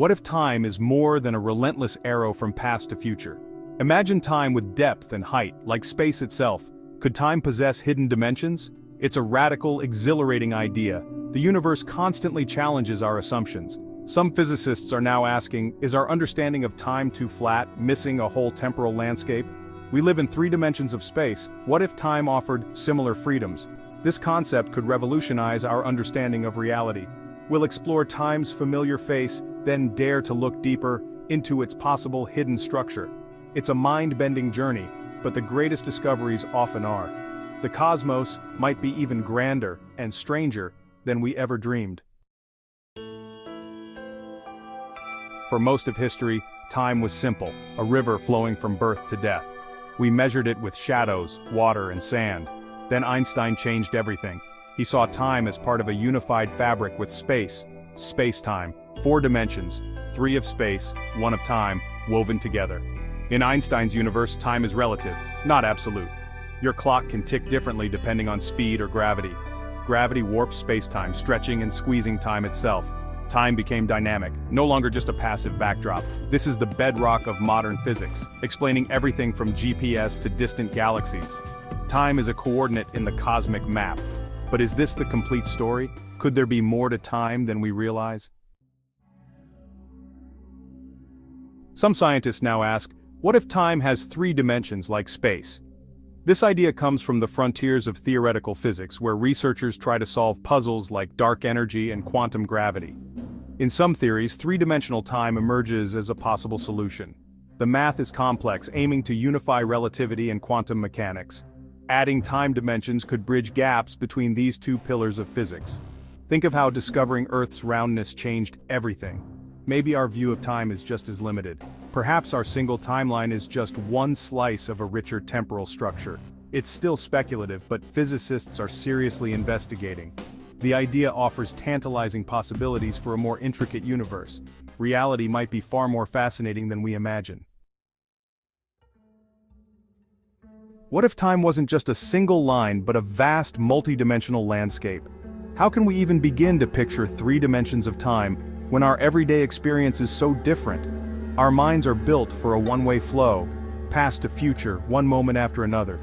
What if time is more than a relentless arrow from past to future? Imagine time with depth and height, like space itself. Could time possess hidden dimensions? It's a radical, exhilarating idea. The universe constantly challenges our assumptions. Some physicists are now asking, is our understanding of time too flat, missing a whole temporal landscape? We live in three dimensions of space, what if time offered similar freedoms? This concept could revolutionize our understanding of reality. We'll explore time's familiar face, then dare to look deeper into its possible hidden structure. It's a mind-bending journey, but the greatest discoveries often are. The cosmos might be even grander and stranger than we ever dreamed. For most of history, time was simple, a river flowing from birth to death. We measured it with shadows, water, and sand. Then Einstein changed everything. He saw time as part of a unified fabric with space, space-time, four dimensions, three of space, one of time, woven together. In Einstein's universe, time is relative, not absolute. Your clock can tick differently depending on speed or gravity. Gravity warps space-time, stretching and squeezing time itself. Time became dynamic, no longer just a passive backdrop. This is the bedrock of modern physics, explaining everything from GPS to distant galaxies. Time is a coordinate in the cosmic map. But is this the complete story? Could there be more to time than we realize? Some scientists now ask, what if time has three dimensions like space? This idea comes from the frontiers of theoretical physics where researchers try to solve puzzles like dark energy and quantum gravity. In some theories, three-dimensional time emerges as a possible solution. The math is complex, aiming to unify relativity and quantum mechanics. Adding time dimensions could bridge gaps between these two pillars of physics. Think of how discovering Earth's roundness changed everything. Maybe our view of time is just as limited. Perhaps our single timeline is just one slice of a richer temporal structure. It's still speculative, but physicists are seriously investigating. The idea offers tantalizing possibilities for a more intricate universe. Reality might be far more fascinating than we imagine. What if time wasn't just a single line but a vast multi-dimensional landscape? How can we even begin to picture three dimensions of time when our everyday experience is so different. Our minds are built for a one-way flow, past to future, one moment after another.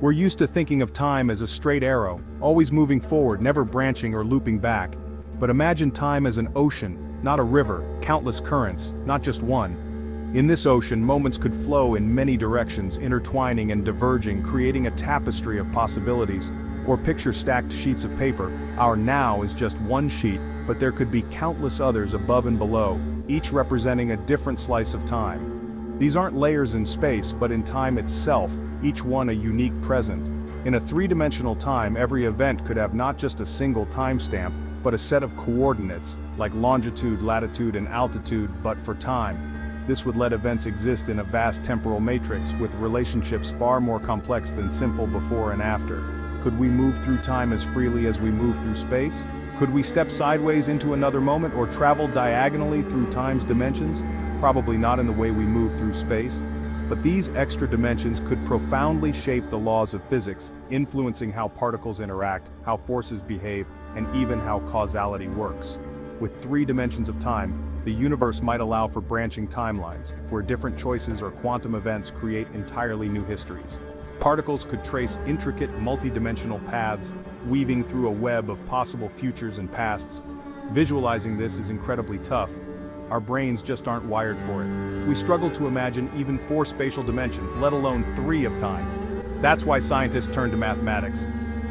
We're used to thinking of time as a straight arrow, always moving forward, never branching or looping back. But imagine time as an ocean, not a river, countless currents, not just one. In this ocean, moments could flow in many directions, intertwining and diverging, creating a tapestry of possibilities. Or picture stacked sheets of paper, our now is just one sheet, but there could be countless others above and below, each representing a different slice of time. These aren't layers in space but in time itself, each one a unique present. In a three-dimensional time every event could have not just a single timestamp, but a set of coordinates, like longitude, latitude and altitude but for time. This would let events exist in a vast temporal matrix with relationships far more complex than simple before and after. Could we move through time as freely as we move through space? Could we step sideways into another moment or travel diagonally through time's dimensions? Probably not in the way we move through space. But these extra dimensions could profoundly shape the laws of physics, influencing how particles interact, how forces behave, and even how causality works. With three dimensions of time, the universe might allow for branching timelines, where different choices or quantum events create entirely new histories. Particles could trace intricate multidimensional paths, weaving through a web of possible futures and pasts. Visualizing this is incredibly tough. Our brains just aren't wired for it. We struggle to imagine even four spatial dimensions, let alone three of time. That's why scientists turn to mathematics.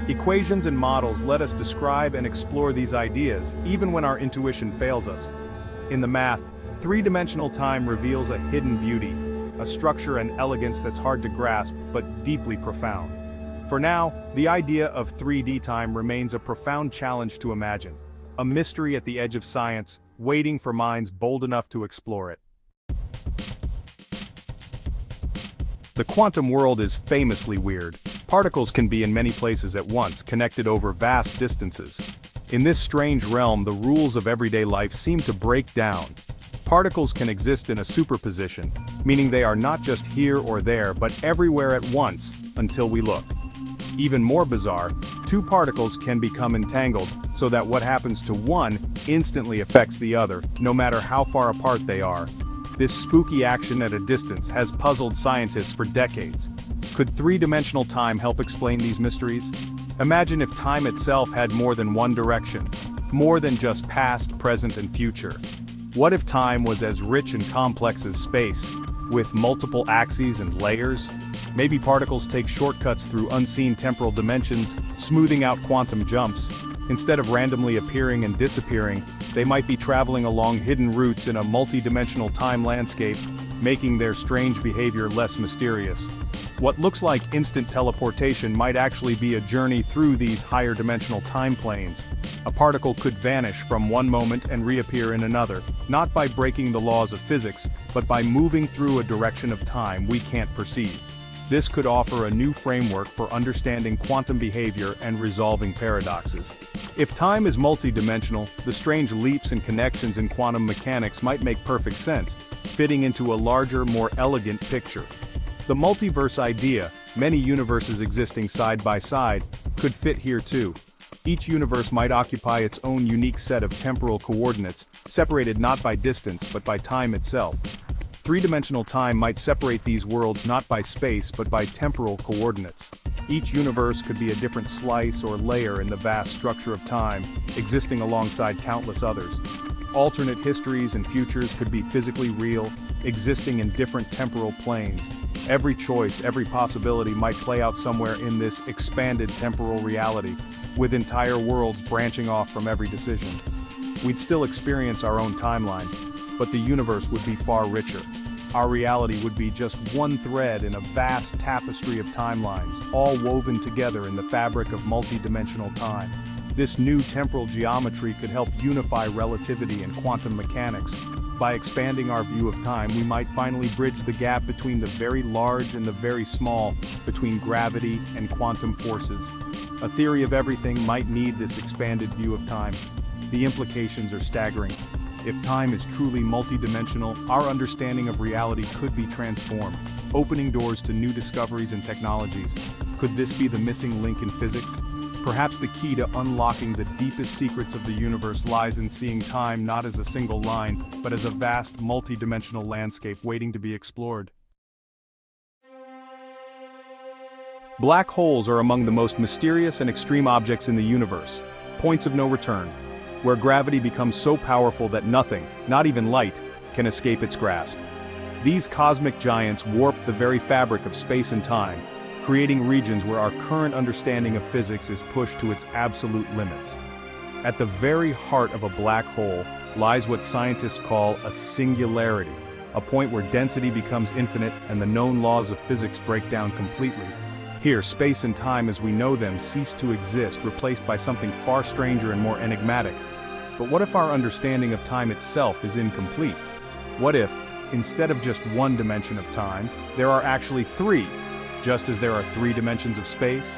Equations and models let us describe and explore these ideas, even when our intuition fails us. In the math, three-dimensional time reveals a hidden beauty, a structure and elegance that's hard to grasp, but deeply profound. For now, the idea of 3D time remains a profound challenge to imagine, a mystery at the edge of science, waiting for minds bold enough to explore it. The quantum world is famously weird. Particles can be in many places at once, connected over vast distances. In this strange realm the rules of everyday life seem to break down, Particles can exist in a superposition, meaning they are not just here or there but everywhere at once, until we look. Even more bizarre, two particles can become entangled, so that what happens to one instantly affects the other, no matter how far apart they are. This spooky action at a distance has puzzled scientists for decades. Could three-dimensional time help explain these mysteries? Imagine if time itself had more than one direction, more than just past, present, and future. What if time was as rich and complex as space, with multiple axes and layers? Maybe particles take shortcuts through unseen temporal dimensions, smoothing out quantum jumps. Instead of randomly appearing and disappearing, they might be traveling along hidden routes in a multi-dimensional time landscape, making their strange behavior less mysterious. What looks like instant teleportation might actually be a journey through these higher dimensional time planes. A particle could vanish from one moment and reappear in another, not by breaking the laws of physics, but by moving through a direction of time we can't perceive. This could offer a new framework for understanding quantum behavior and resolving paradoxes. If time is multidimensional, the strange leaps and connections in quantum mechanics might make perfect sense, fitting into a larger, more elegant picture. The multiverse idea, many universes existing side by side, could fit here too. Each universe might occupy its own unique set of temporal coordinates, separated not by distance but by time itself. Three-dimensional time might separate these worlds not by space but by temporal coordinates. Each universe could be a different slice or layer in the vast structure of time, existing alongside countless others. Alternate histories and futures could be physically real, existing in different temporal planes. Every choice, every possibility might play out somewhere in this expanded temporal reality, with entire worlds branching off from every decision. We'd still experience our own timeline, but the universe would be far richer. Our reality would be just one thread in a vast tapestry of timelines, all woven together in the fabric of multidimensional time. This new temporal geometry could help unify relativity and quantum mechanics. By expanding our view of time, we might finally bridge the gap between the very large and the very small, between gravity and quantum forces. A theory of everything might need this expanded view of time. The implications are staggering. If time is truly multidimensional, our understanding of reality could be transformed, opening doors to new discoveries and technologies. Could this be the missing link in physics? Perhaps the key to unlocking the deepest secrets of the universe lies in seeing time not as a single line, but as a vast, multidimensional landscape waiting to be explored. Black holes are among the most mysterious and extreme objects in the universe, points of no return, where gravity becomes so powerful that nothing, not even light, can escape its grasp. These cosmic giants warp the very fabric of space and time, creating regions where our current understanding of physics is pushed to its absolute limits. At the very heart of a black hole lies what scientists call a singularity, a point where density becomes infinite and the known laws of physics break down completely. Here, space and time as we know them cease to exist, replaced by something far stranger and more enigmatic, but what if our understanding of time itself is incomplete? What if, instead of just one dimension of time, there are actually three, just as there are three dimensions of space?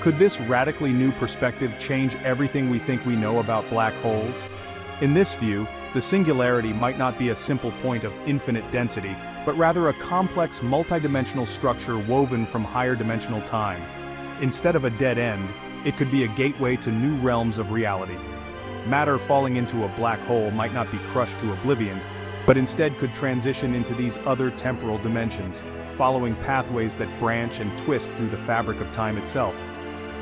Could this radically new perspective change everything we think we know about black holes? In this view, the singularity might not be a simple point of infinite density, but rather a complex multidimensional structure woven from higher dimensional time. Instead of a dead end, it could be a gateway to new realms of reality. Matter falling into a black hole might not be crushed to oblivion, but instead could transition into these other temporal dimensions, following pathways that branch and twist through the fabric of time itself.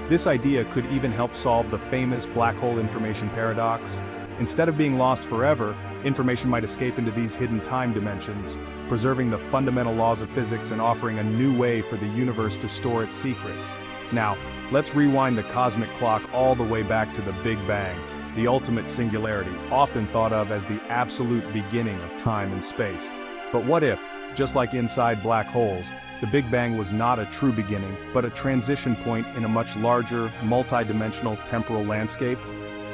This idea could even help solve the famous black hole information paradox. Instead of being lost forever, information might escape into these hidden time dimensions, preserving the fundamental laws of physics and offering a new way for the universe to store its secrets. Now, let's rewind the cosmic clock all the way back to the Big Bang, the ultimate singularity, often thought of as the absolute beginning of time and space. But what if, just like inside black holes, the Big Bang was not a true beginning, but a transition point in a much larger, multi-dimensional temporal landscape?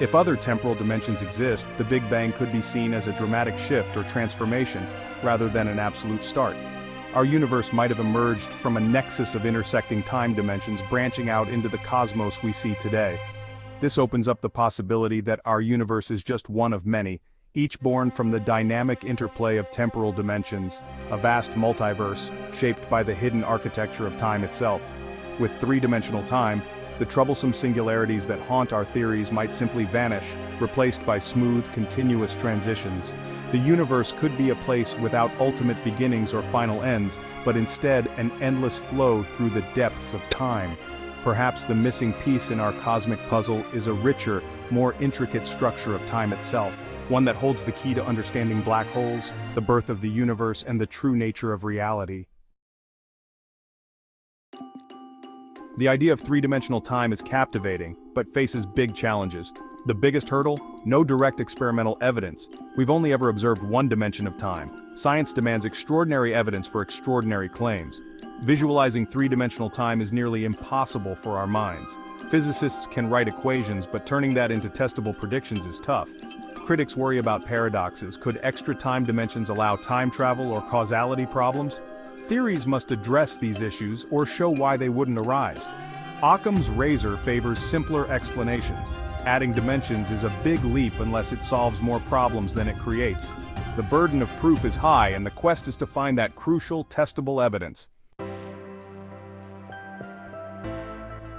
If other temporal dimensions exist, the Big Bang could be seen as a dramatic shift or transformation, rather than an absolute start. Our universe might have emerged from a nexus of intersecting time dimensions branching out into the cosmos we see today. This opens up the possibility that our universe is just one of many, each born from the dynamic interplay of temporal dimensions, a vast multiverse shaped by the hidden architecture of time itself. With three-dimensional time, the troublesome singularities that haunt our theories might simply vanish, replaced by smooth, continuous transitions. The universe could be a place without ultimate beginnings or final ends, but instead an endless flow through the depths of time. Perhaps the missing piece in our cosmic puzzle is a richer, more intricate structure of time itself, one that holds the key to understanding black holes, the birth of the universe and the true nature of reality. The idea of three-dimensional time is captivating, but faces big challenges. The biggest hurdle? No direct experimental evidence. We've only ever observed one dimension of time. Science demands extraordinary evidence for extraordinary claims. Visualizing three-dimensional time is nearly impossible for our minds. Physicists can write equations, but turning that into testable predictions is tough. Critics worry about paradoxes. Could extra time dimensions allow time travel or causality problems? Theories must address these issues or show why they wouldn't arise. Occam's razor favors simpler explanations. Adding dimensions is a big leap unless it solves more problems than it creates. The burden of proof is high and the quest is to find that crucial, testable evidence.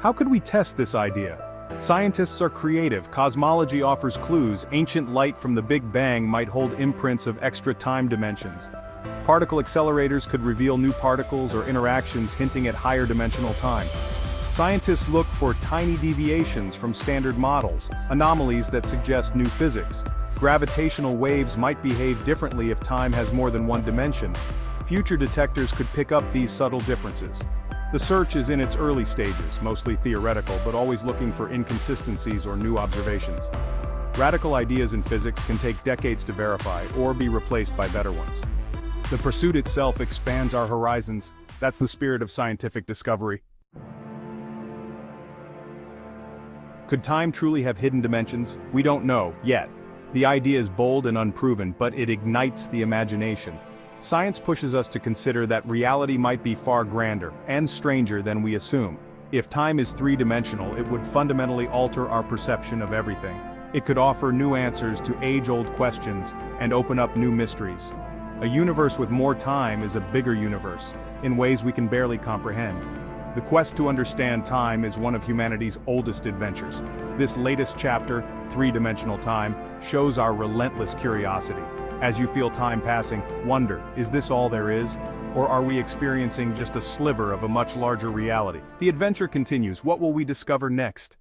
How could we test this idea? Scientists are creative, cosmology offers clues, ancient light from the Big Bang might hold imprints of extra time dimensions. Particle accelerators could reveal new particles or interactions hinting at higher dimensional time. Scientists look for tiny deviations from standard models, anomalies that suggest new physics. Gravitational waves might behave differently if time has more than one dimension. Future detectors could pick up these subtle differences. The search is in its early stages, mostly theoretical but always looking for inconsistencies or new observations. Radical ideas in physics can take decades to verify or be replaced by better ones. The pursuit itself expands our horizons. That's the spirit of scientific discovery. Could time truly have hidden dimensions? We don't know, yet. The idea is bold and unproven, but it ignites the imagination. Science pushes us to consider that reality might be far grander and stranger than we assume. If time is three-dimensional, it would fundamentally alter our perception of everything. It could offer new answers to age-old questions and open up new mysteries. A universe with more time is a bigger universe, in ways we can barely comprehend. The quest to understand time is one of humanity's oldest adventures. This latest chapter, Three-Dimensional Time, shows our relentless curiosity. As you feel time passing, wonder, is this all there is? Or are we experiencing just a sliver of a much larger reality? The adventure continues, what will we discover next?